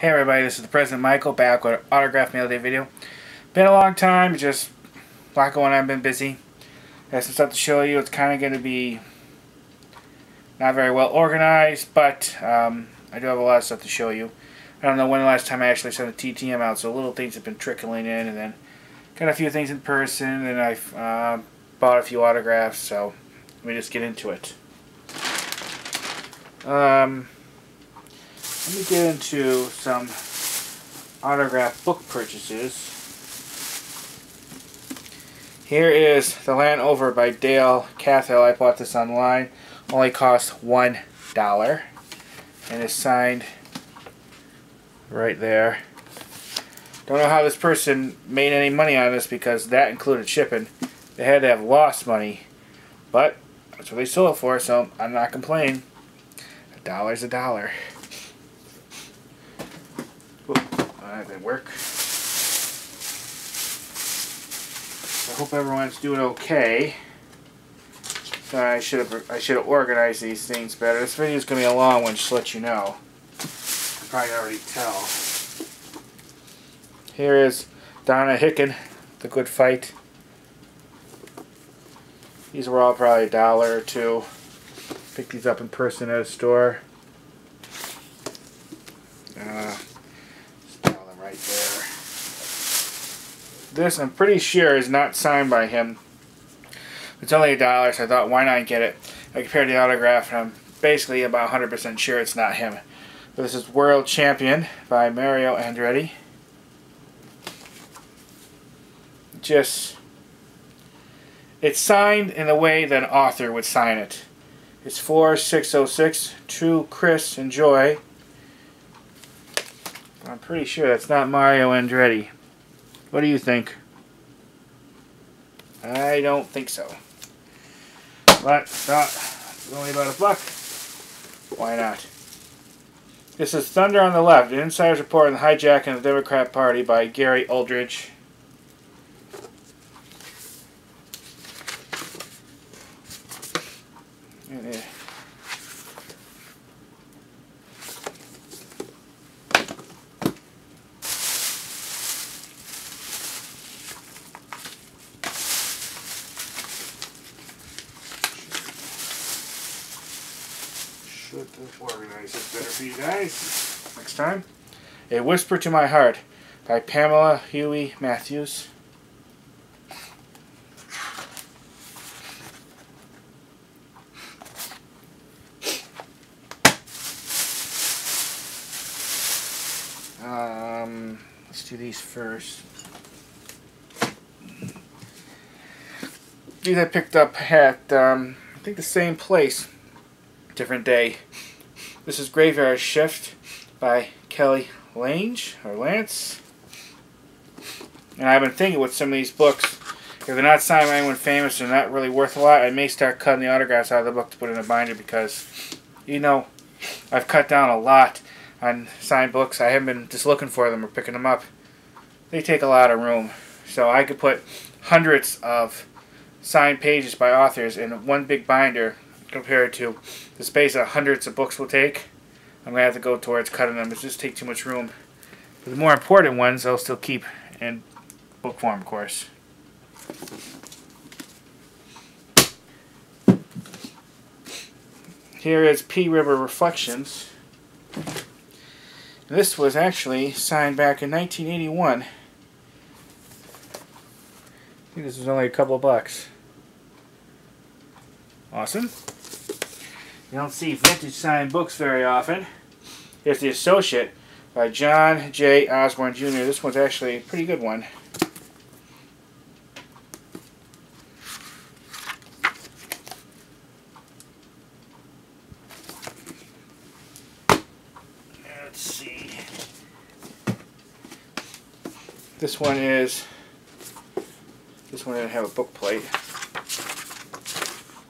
Hey everybody, this is the President Michael back with an autograph mail day video. Been a long time, just a lot going on, I've been busy. Got some stuff to show you. It's kind of going to be not very well organized, but um, I do have a lot of stuff to show you. I don't know when the last time I actually sent a TTM out, so little things have been trickling in, and then got a few things in person, and I've uh, bought a few autographs, so let me just get into it. Um, let me get into some autograph book purchases. Here is The Land Over by Dale Cathell. I bought this online. Only cost one dollar. And it's signed right there. Don't know how this person made any money on this because that included shipping. They had to have lost money. But that's what they sold it for, so I'm not complaining. A dollar's a dollar. That didn't work. I hope everyone's doing okay. I should have I should have organized these things better. This video is gonna be a long one, just to let you know. You probably already tell. Here is Donna Hicken, The Good Fight. These were all probably a dollar or two. Pick these up in person at a store. Uh, right there. This, I'm pretty sure, is not signed by him. It's only a dollar, so I thought, why not get it? I compared the autograph, and I'm basically about 100% sure it's not him. But this is World Champion by Mario Andretti. Just, it's signed in the way that an author would sign it. It's 4606 to Chris and Joy. I'm pretty sure that's not Mario Andretti. What do you think? I don't think so. But, uh, thought, it's only about a buck. Why not? This is Thunder on the Left, an insider's report on the hijacking of the Democrat Party by Gary Aldrich. should organize this better for you guys next time. A Whisper to My Heart by Pamela Huey Matthews. Um, let's do these first. These I picked up at, um, I think the same place different day. This is Graveyard Shift by Kelly Lange, or Lance. And I've been thinking with some of these books, if they're not signed by anyone famous, they're not really worth a lot, I may start cutting the autographs out of the book to put in a binder because, you know, I've cut down a lot on signed books. I haven't been just looking for them or picking them up. They take a lot of room. So I could put hundreds of signed pages by authors in one big binder compared to the space that hundreds of books will take. I'm going to have to go towards cutting them. It just take too much room. But the more important ones I'll still keep in book form, of course. Here is P River Reflections. This was actually signed back in 1981. I think this was only a couple bucks. Awesome. You don't see vintage signed books very often. Here's The Associate by John J. Osborne Jr. This one's actually a pretty good one. Let's see. This one is, this one didn't have a book plate.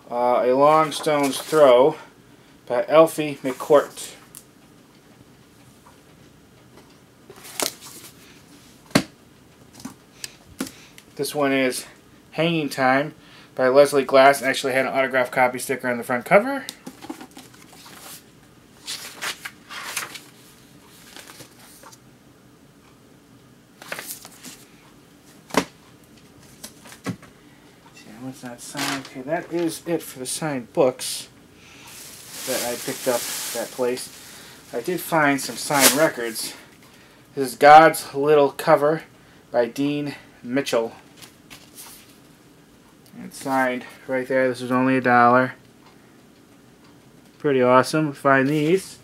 Uh, a Long Stone's Throw by Alphie McCourt. This one is Hanging Time by Leslie Glass. Actually had an autographed copy sticker on the front cover. What's that sign? Okay, that is it for the signed books that I picked up that place. I did find some signed records. This is God's Little Cover by Dean Mitchell. It's signed right there. This was only a dollar. Pretty awesome. Find these.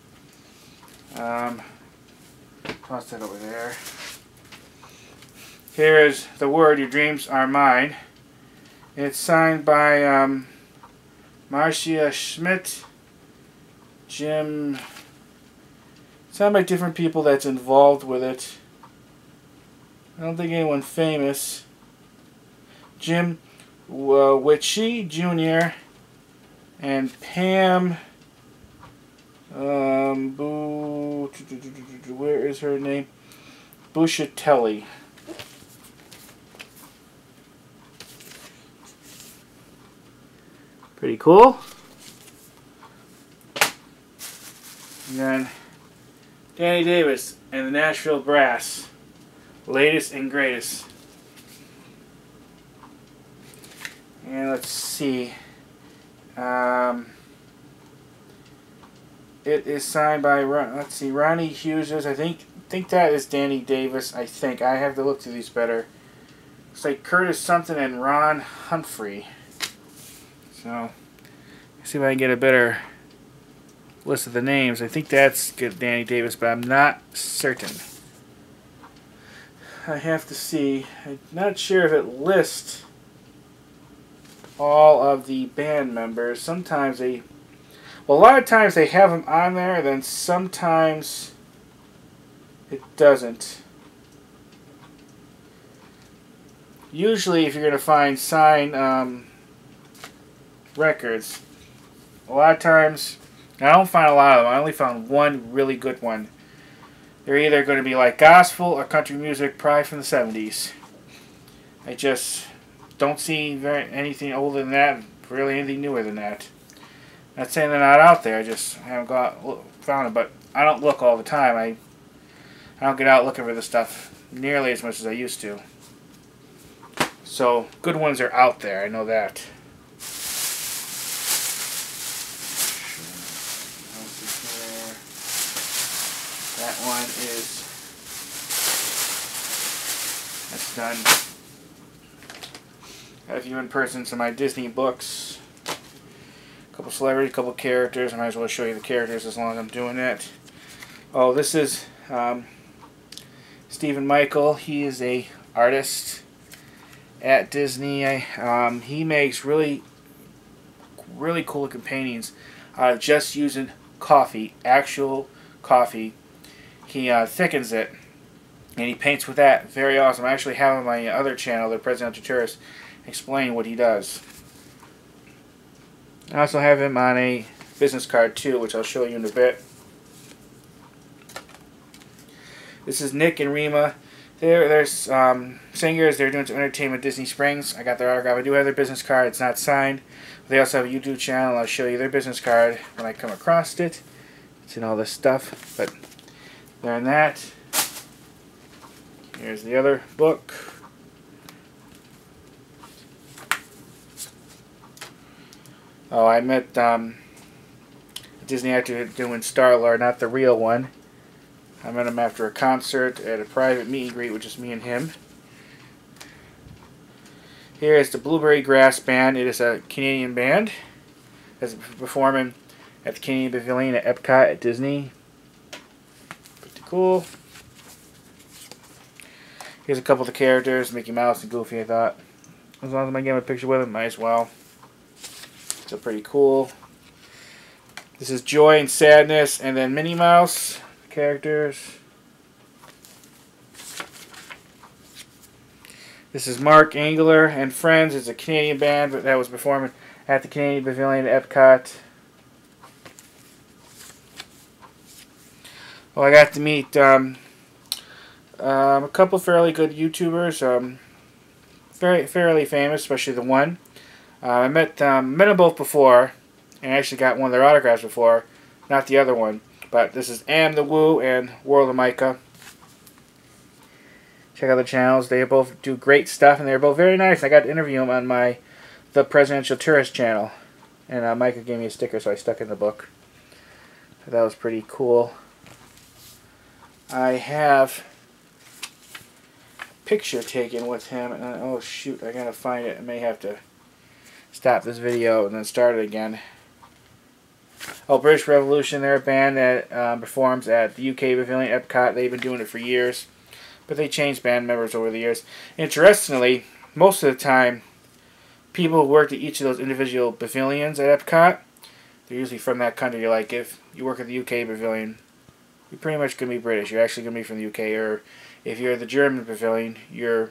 Um, toss that over there. Here is the word, Your Dreams Are Mine. It's signed by um, Marcia Schmidt, Jim, signed by different people that's involved with it. I don't think anyone famous. Jim Witchy Jr. and Pam um, Boo, where is her name? Bushatelli. Pretty cool. And then Danny Davis and the Nashville Brass. Latest and greatest. And let's see. Um, it is signed by let's see Ronnie Hughes. I think think that is Danny Davis. I think I have to look through these better. It's like Curtis something and Ron Humphrey. So, see if I can get a better list of the names. I think that's good, Danny Davis, but I'm not certain. I have to see. I'm not sure if it lists all of the band members. Sometimes they, well, a lot of times they have them on there, then sometimes it doesn't. Usually, if you're going to find sign um, records. A lot of times, I don't find a lot of them. I only found one really good one. They're either going to be like gospel or country music, probably from the 70s. I just don't see very, anything older than that, really anything newer than that. Not saying they're not out there, I just haven't got found them, but I don't look all the time. I I don't get out looking for this stuff nearly as much as I used to. So, good ones are out there, I know that. That one is that's done. A few in person, some of my Disney books. A couple celebrities, a couple characters. I might as well show you the characters as long as I'm doing that. Oh, this is um, Stephen Michael. He is a artist at Disney. Um, he makes really, really cool looking paintings uh, just using coffee, actual coffee he uh, thickens it and he paints with that. Very awesome. I actually have on my other channel, the Presidential Tourist, explain what he does. I also have him on a business card too, which I'll show you in a bit. This is Nick and Rima. They're, they're um, singers. They're doing some entertainment at Disney Springs. I got their autograph. I do have their business card. It's not signed. They also have a YouTube channel. I'll show you their business card when I come across it. It's in all this stuff. But there that. Here's the other book. Oh, I met um, Disney actor doing Star-Lord, not the real one. I met him after a concert at a private meet and greet with just me and him. Here is the Blueberry Grass Band. It is a Canadian band that's performing at the Canadian Pavilion at Epcot at Disney Pretty Cool. Here's a couple of the characters, Mickey Mouse and Goofy, I thought. As long as i'm get a picture with him, might as well. So pretty cool. This is Joy and Sadness, and then Minnie Mouse characters. This is Mark Angler and Friends. It's a Canadian band, that was performing at the Canadian Pavilion at Epcot. Well, I got to meet um, um, a couple fairly good YouTubers, um, very fairly famous, especially the one. Uh, I met um, met them both before, and I actually got one of their autographs before, not the other one. But this is Am the Woo and World of Micah. Check out the channels. They both do great stuff, and they're both very nice. I got to interview them on my the Presidential Tourist Channel. And uh, Micah gave me a sticker, so I stuck it in the book. So that was pretty cool. I have picture taken with him, and oh shoot, I gotta find it. I may have to stop this video and then start it again. Oh, British Revolution, they're a band that um, performs at the UK Pavilion Epcot. They've been doing it for years, but they changed band members over the years. Interestingly, most of the time, people who worked at each of those individual pavilions at Epcot, they're usually from that country. Like if you work at the UK Pavilion, you're pretty much going to be British. You're actually going to be from the UK. Or if you're the German Pavilion, you're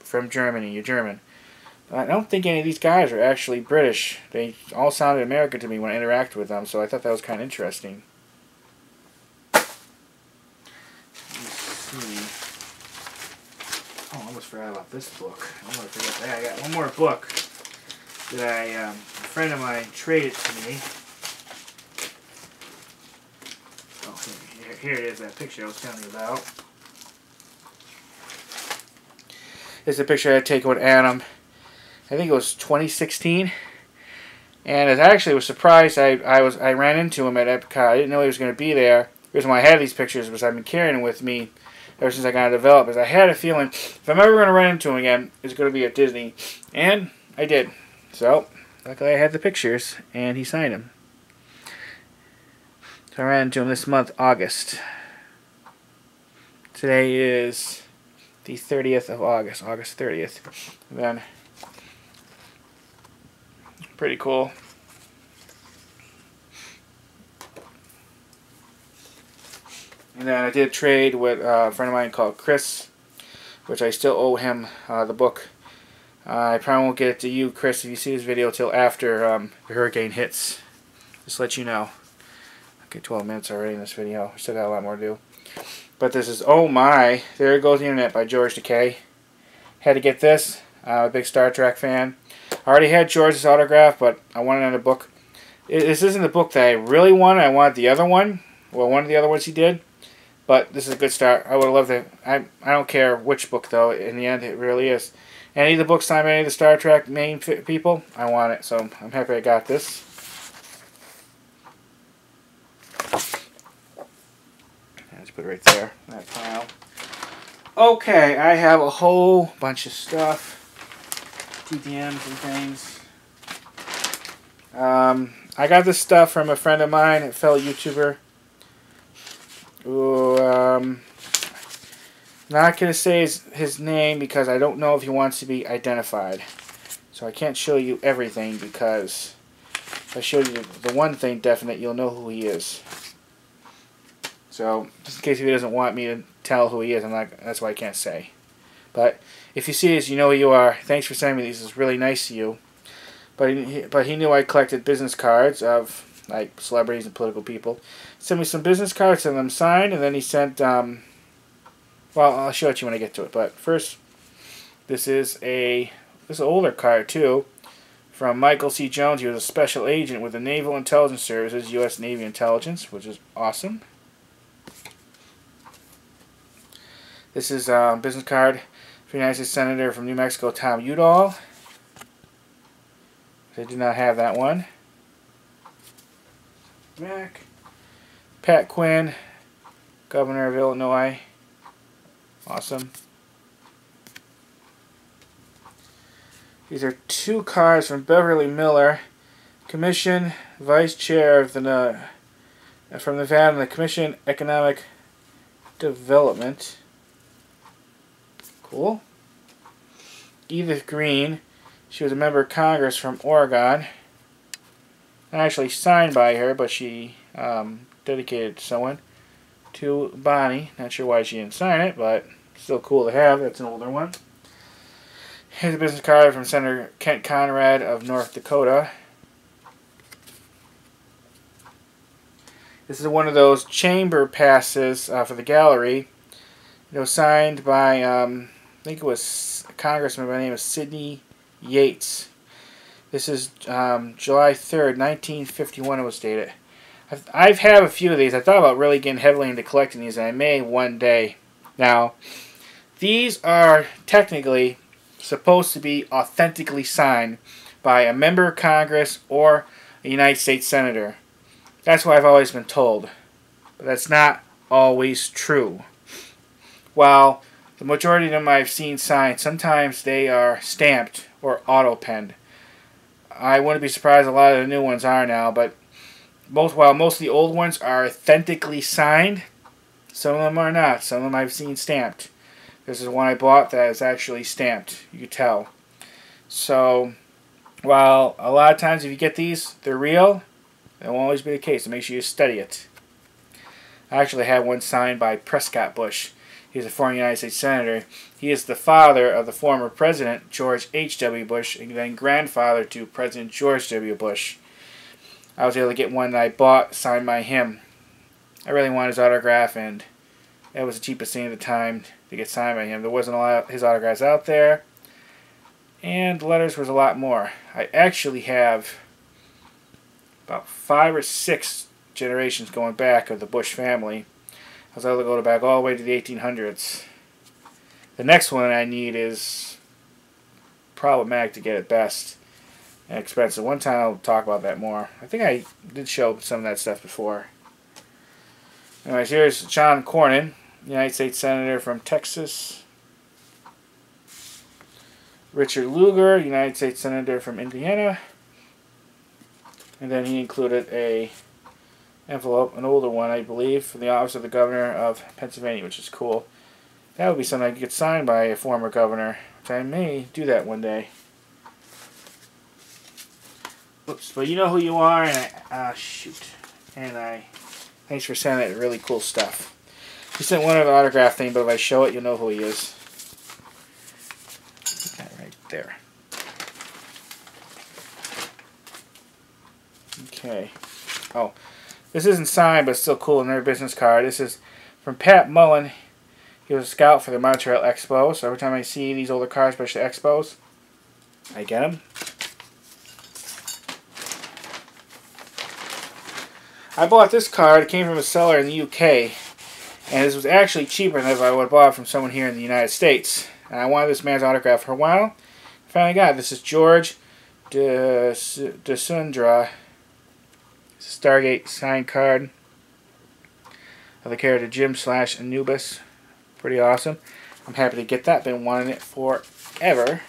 from Germany. You're German. I don't think any of these guys are actually British. They all sounded American to me when I interacted with them, so I thought that was kind of interesting. Let's see. Oh, I almost forgot about this book. I almost forgot that. I got one more book that I, um, a friend of mine traded to me. Oh, here, here it is, that picture I was telling you about. It's a picture I take with Adam. I think it was 2016. And I actually was surprised. I, I was I ran into him at Epcot. I didn't know he was going to be there. The reason why I had these pictures was I've been carrying with me ever since I got developed. Is I had a feeling if I'm ever going to run into him again, it's going to be at Disney, and I did. So luckily I had the pictures, and he signed them. So I ran into him this month, August. Today is the 30th of August, August 30th. And then Pretty cool. And then I did trade with a friend of mine called Chris, which I still owe him uh, the book. Uh, I probably won't get it to you, Chris, if you see this video till after um, the hurricane hits. Just let you know. Okay, 12 minutes already in this video. Still got a lot more to do. But this is Oh My, There it Goes the Internet by George Takei. Had to get this. I'm a big Star Trek fan. I already had George's autograph, but I wanted another book. This isn't the book that I really wanted. I wanted the other one. Well, one of the other ones he did. But this is a good start. I would have loved to. I, I don't care which book, though. In the end, it really is. Any of the books signed by any of the Star Trek main people, I want it. So I'm happy I got this. Let's put it right there, that pile. Okay, I have a whole bunch of stuff. TTMs and things. Um, I got this stuff from a friend of mine, a fellow YouTuber. Um, not going to say his, his name because I don't know if he wants to be identified. So I can't show you everything because if I show you the one thing definite, you'll know who he is. So, just in case he doesn't want me to tell who he is, I'm not, that's why I can't say. But if you see this, you know who you are. Thanks for sending me these. It's really nice of you. But he, but he knew I collected business cards of like celebrities and political people. Sent me some business cards and them signed, and then he sent. Um, well, I'll show it to you when I get to it. But first, this is a this is an older card too, from Michael C. Jones. He was a special agent with the Naval Intelligence Services, U.S. Navy Intelligence, which is awesome. This is a business card United States Senator from New Mexico, Tom Udall. They do not have that one. Mac. Pat Quinn, Governor of Illinois. Awesome. These are two cards from Beverly Miller, Commission Vice Chair of the uh, from Nevada, the Commission Economic Development. Cool. Edith Green. She was a member of Congress from Oregon. Not actually signed by her, but she um, dedicated someone. To Bonnie. Not sure why she didn't sign it, but still cool to have. That's an older one. Here's a business card from Senator Kent Conrad of North Dakota. This is one of those chamber passes uh, for the gallery. It was signed by um, think it was a congressman by the name of Sidney Yates. This is um, July 3rd, 1951 it was dated. I've, I've had a few of these. I thought about really getting heavily into collecting these, and I may one day. Now, these are technically supposed to be authentically signed by a member of Congress or a United States Senator. That's what I've always been told. But that's not always true. While the majority of them I've seen signed, sometimes they are stamped or auto penned. I wouldn't be surprised a lot of the new ones are now, but most while most of the old ones are authentically signed, some of them are not. Some of them I've seen stamped. This is one I bought that is actually stamped. You tell. So, while a lot of times if you get these, they're real, that won't always be the case. So make sure you study it. I actually had one signed by Prescott Bush. He's a former United States Senator. He is the father of the former President George H.W. Bush and then grandfather to President George W. Bush. I was able to get one that I bought signed by him. I really wanted his autograph, and it was the cheapest thing at the time to get signed by him. There wasn't a lot of his autographs out there, and letters was a lot more. I actually have about five or six generations going back of the Bush family. I was able to go back all the way to the 1800s. The next one I need is problematic to get at best and expensive. One time I'll talk about that more. I think I did show some of that stuff before. Anyways, here's John Cornyn, United States Senator from Texas. Richard Lugar, United States Senator from Indiana. And then he included a envelope, an older one, I believe, from the Office of the Governor of Pennsylvania, which is cool. That would be something I could get signed by a former governor, which I may do that one day. Oops, but you know who you are, and I, uh, shoot. And I, thanks for sending that really cool stuff. He sent one of the autograph thing, but if I show it, you'll know who he is. That right there. Okay. Oh, this isn't signed, but still cool. Another business card. This is from Pat Mullen. He was a scout for the Montreal Expo. So every time I see these older cars, especially Expos, I get them. I bought this card. It came from a seller in the UK. And this was actually cheaper than if I would have bought from someone here in the United States. And I wanted this man's autograph for a while. Finally got it. This is George Desundra. de Sundra it's a Stargate signed card of the character Jim slash Anubis. Pretty awesome. I'm happy to get that. Been wanting it forever.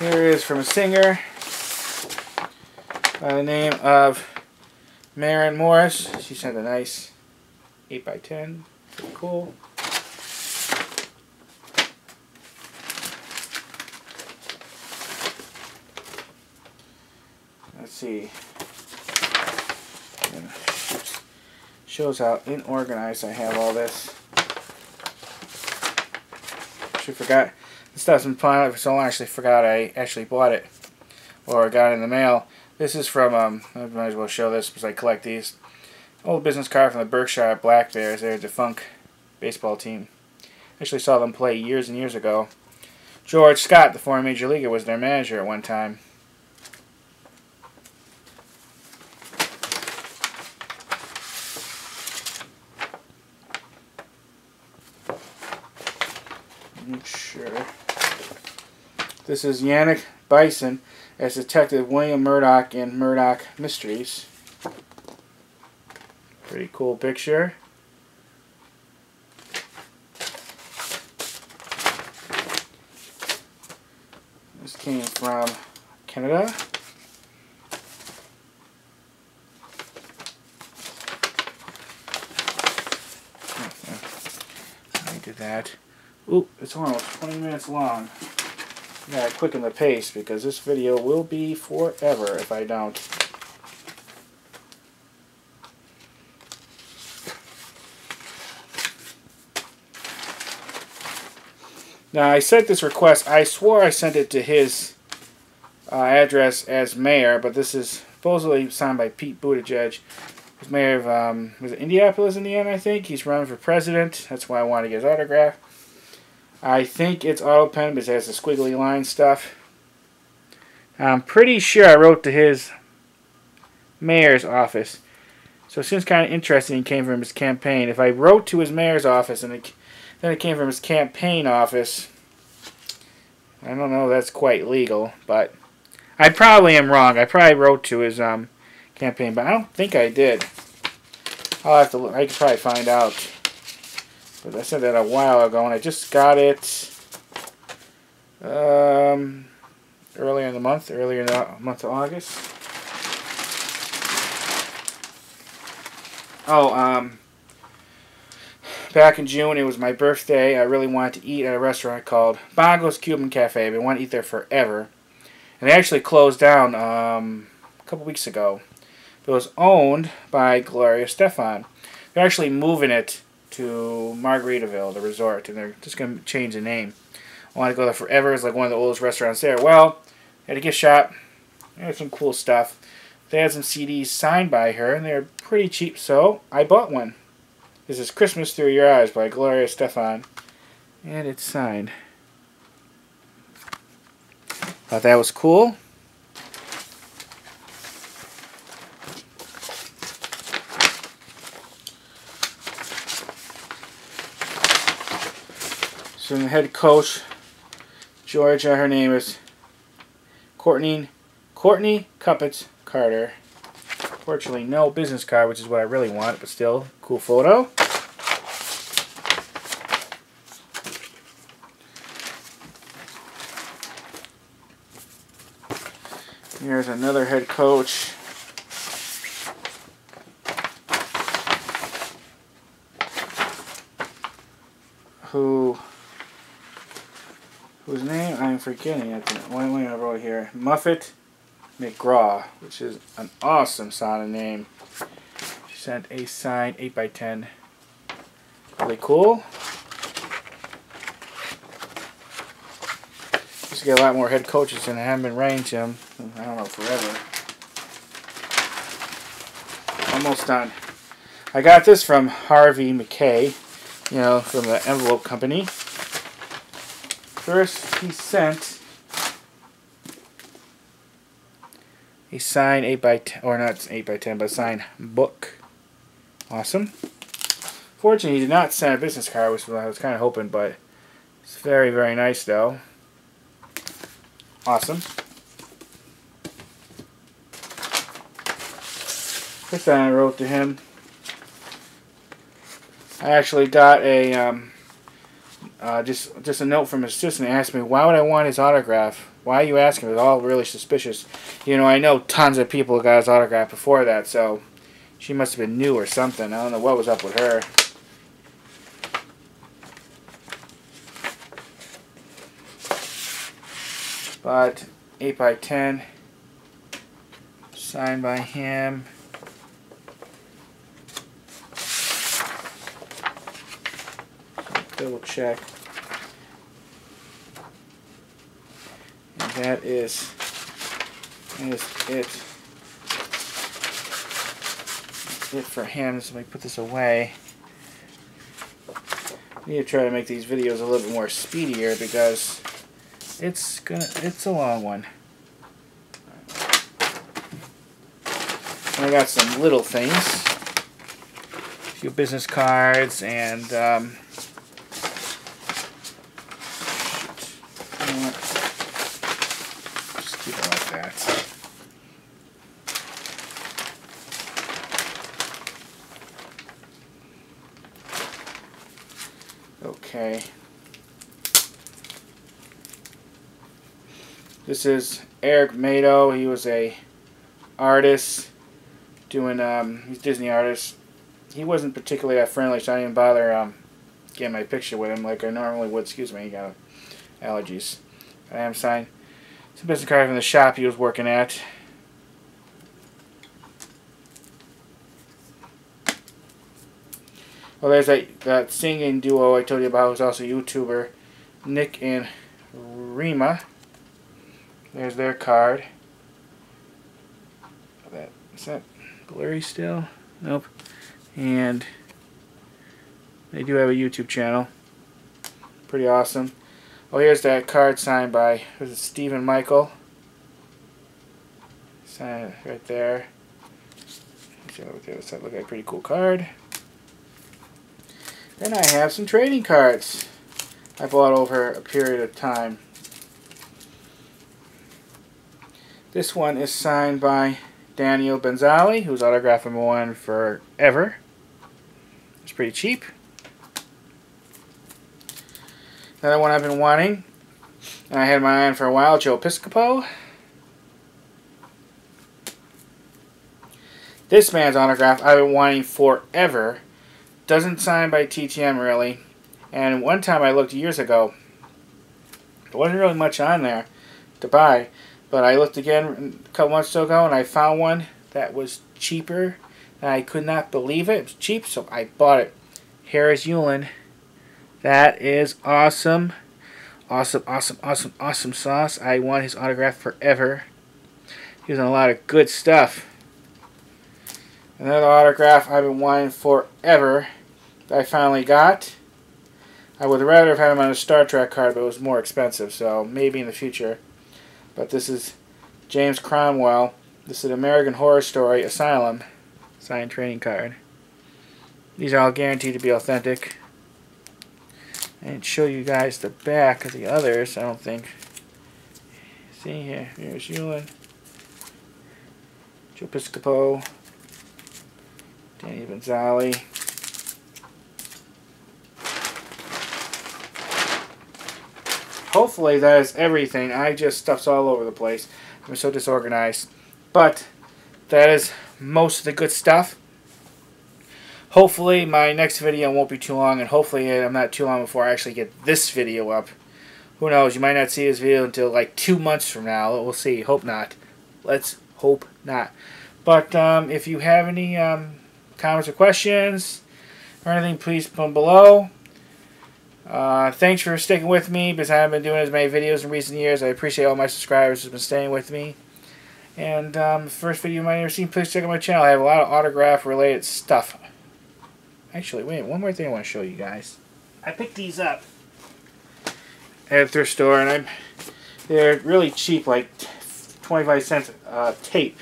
Here is from a singer by the name of Maren Morris. She sent a nice 8x10. Pretty cool. See. Shows how unorganized I have all this. Actually forgot. This stuff's been piling up for so long I actually forgot I actually bought it. Or got it in the mail. This is from, um, I might as well show this because I collect these. Old business card from the Berkshire Black Bears. They're a defunct baseball team. Actually saw them play years and years ago. George Scott, the former major leaguer, was their manager at one time. sure. This is Yannick Bisson as Detective William Murdoch in Murdoch Mysteries. Pretty cool picture. This came from Canada. I did that. Ooh, it's almost 20 minutes long. I gotta quicken the pace because this video will be forever if I don't. Now, I sent this request. I swore I sent it to his uh, address as mayor, but this is supposedly signed by Pete Buttigieg. He's mayor of, um, was it Indianapolis, Indiana, I think? He's running for president. That's why I wanted to get his autograph. I think it's auto pen because it has the squiggly line stuff. I'm pretty sure I wrote to his mayor's office. So it seems kind of interesting. It came from his campaign. If I wrote to his mayor's office and it, then it came from his campaign office, I don't know. That's quite legal, but I probably am wrong. I probably wrote to his um campaign, but I don't think I did. I'll have to. Look. I could probably find out. But I said that a while ago, and I just got it um, earlier in the month, earlier in the month of August. Oh, um, back in June, it was my birthday. I really wanted to eat at a restaurant called Bongo's Cuban Cafe. I've been wanting to eat there forever. And they actually closed down um, a couple weeks ago. It was owned by Gloria Estefan. They're actually moving it to Margaritaville, the resort, and they're just going to change the name. I want to go there forever. It's like one of the oldest restaurants there. Well, at a gift shop, they had some cool stuff. They had some CDs signed by her, and they're pretty cheap, so I bought one. This is Christmas Through Your Eyes by Gloria Estefan, and it's signed. Thought that was cool. So the head coach, Georgia, her name is Courtney, Courtney Kupets Carter. Fortunately, no business card, which is what I really want, but still, cool photo. Here's another head coach. Who whose name I'm forgetting at the one I wrote here. Muffet McGraw, which is an awesome sounding name. She sent a signed 8x10. Really cool. Just get a lot more head coaches and I haven't been writing to them, I don't know, forever. Almost done. I got this from Harvey Mackay, you know, from the envelope company. First, he sent a signed 8 by 10 or not 8 by 10 but signed book. Awesome. Fortunately, he did not send a business card, which I was kind of hoping, but it's very, very nice though. Awesome. This I wrote to him. I actually got a um, uh, just just a note from his assistant asked me why would I want his autograph? Why are you asking? It was all really suspicious. You know, I know tons of people got his autograph before that, so she must have been new or something. I don't know what was up with her. But 8 by 10 signed by him. Double check. And that is, is it. it for him. So let me put this away. I need to try to make these videos a little bit more speedier because it's gonna it's a long one. I got some little things. A few business cards and um, Okay. This is Eric Mado. He was a artist doing um he's Disney artist. He wasn't particularly that friendly, so I didn't bother um getting my picture with him like I normally would. Excuse me, he got allergies. I am signed. It's a business card from the shop he was working at. Well, there's that, that singing duo I told you about who's also a YouTuber, Nick and Rima. There's their card. That is that blurry still? Nope. And they do have a YouTube channel. Pretty awesome. Oh, here's that card signed by was it Stephen Michael. Signed right there. Other side look like a pretty cool card. Then I have some trading cards I bought over a period of time. This one is signed by Daniel Benzali, who's autograph number one forever. It's pretty cheap. Another one I've been wanting, and I had my eye on for a while, Joe Piscopo. This man's autograph I've been wanting forever. Doesn't sign by TTM really. And one time I looked years ago, there wasn't really much on there to buy. But I looked again a couple months ago and I found one that was cheaper. And I could not believe it. It was cheap, so I bought it. Harris Yulin. That is awesome. Awesome, awesome, awesome, awesome sauce. I want his autograph forever. He was on a lot of good stuff. Another autograph I've been wanting forever that I finally got. I would rather have had him on a Star Trek card, but it was more expensive, so maybe in the future. But this is James Cromwell. This is an American Horror Story Asylum signed trading card. These are all guaranteed to be authentic. And show you guys the back of the others, I don't think. See here, here's Yulin. Joe Piscopo. Danny Benzali. Hopefully that is everything. I just stuffs all over the place. I'm so disorganized. But that is most of the good stuff. Hopefully my next video won't be too long and hopefully I'm not too long before I actually get this video up. Who knows, you might not see this video until like two months from now. We'll see. Hope not. Let's hope not. But um, if you have any um, comments or questions or anything, please put them below. Uh, thanks for sticking with me because I haven't been doing as many videos in recent years. I appreciate all my subscribers who've been staying with me. And um, first video you might have ever seen, please check out my channel. I have a lot of autograph related stuff. Actually, wait, one more thing I want to show you guys. I picked these up at a thrift store, and I'm they're really cheap, like 25 cents uh, tape.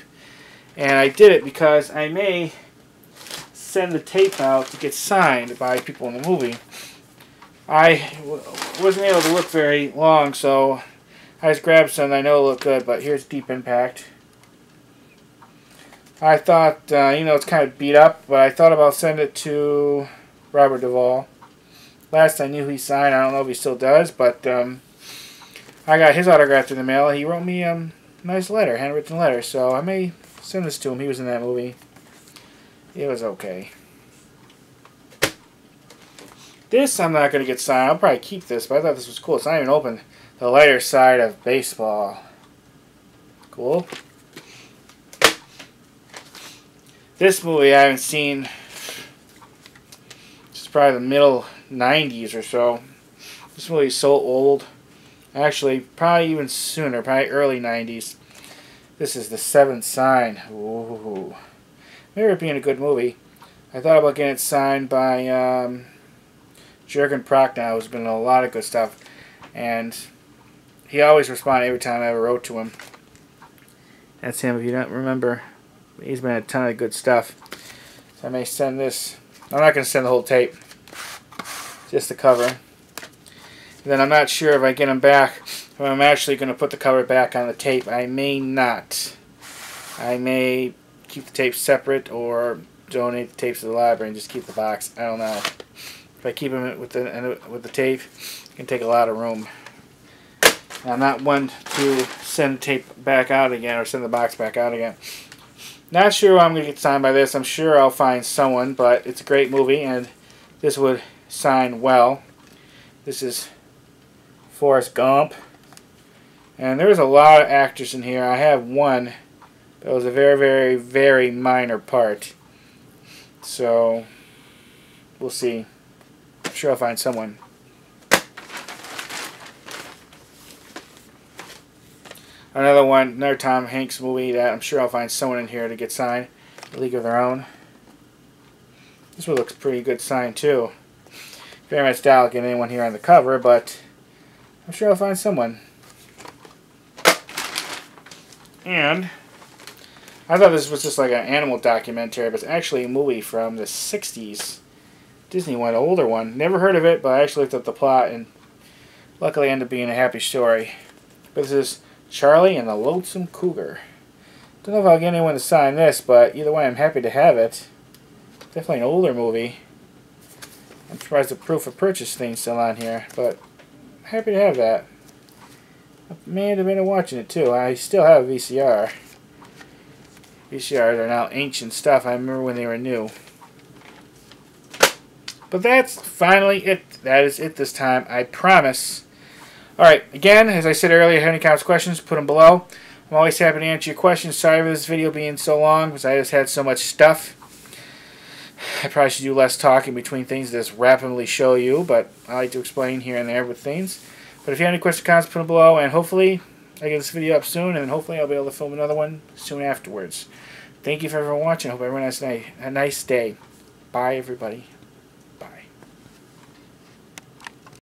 And I did it because I may send the tape out to get signed by people in the movie. I wasn't able to look very long, so I just grabbed some I know look good, but here's Deep Impact. I thought, uh, you know, it's kind of beat up, but I thought about sending it to Robert Duvall. Last I knew he signed, I don't know if he still does, but um, I got his autograph in the mail. He wrote me um, a nice letter, handwritten letter, so I may send this to him. He was in that movie. It was okay. This I'm not going to get signed. I'll probably keep this, but I thought this was cool. It's not even open. The lighter side of baseball. Cool. This movie I haven't seen. It's probably the middle 90s or so. This movie is so old. Actually, probably even sooner. Probably early 90s. This is The Seventh Sign. Ooh. Maybe it being a good movie. I thought about getting it signed by... Um, Jurgen Prochnow has been a lot of good stuff, and he always responded every time I ever wrote to him. That's him, if you don't remember. He's been a ton of good stuff. So I may send this. I'm not going to send the whole tape, just the cover. And then I'm not sure if I get him back, if I'm actually going to put the cover back on the tape. I may not. I may keep the tape separate or donate the tapes to the library and just keep the box. I don't know. I keep them with the uh, with the tape, it can take a lot of room. I'm not one to send tape back out again or send the box back out again. Not sure I'm going to get signed by this. I'm sure I'll find someone, but it's a great movie, and this would sign well. This is Forrest Gump. And there's a lot of actors in here. I have one, that was a very, very, very minor part. So, we'll see sure I'll find someone. Another one, another Tom Hanks movie that I'm sure I'll find someone in here to get signed. The League of Their Own. This one looks pretty good signed too. Very much doubt get anyone here on the cover, but I'm sure I'll find someone. And I thought this was just like an animal documentary, but it's actually a movie from the 60s. Disney one, older one. Never heard of it, but I actually looked up the plot, and luckily ended up being a happy story. But this is Charlie and the Lonesome Cougar. Don't know if I'll get anyone to sign this, but either way, I'm happy to have it. Definitely an older movie. I'm surprised the proof of purchase thing's still on here, but happy to have that. I may have been watching it too. I still have a VCR. VCRs are now ancient stuff. I remember when they were new. But that's finally it. That is it this time. I promise. Alright, again, as I said earlier, have any comments, questions, put them below. I'm always happy to answer your questions. Sorry for this video being so long, because I just had so much stuff. I probably should do less talking between things to just rapidly show you, but I like to explain here and there with things. But if you have any questions, comments, put them below, and hopefully I get this video up soon, and hopefully I'll be able to film another one soon afterwards. Thank you for everyone watching. I hope everyone has a nice day. Bye, everybody.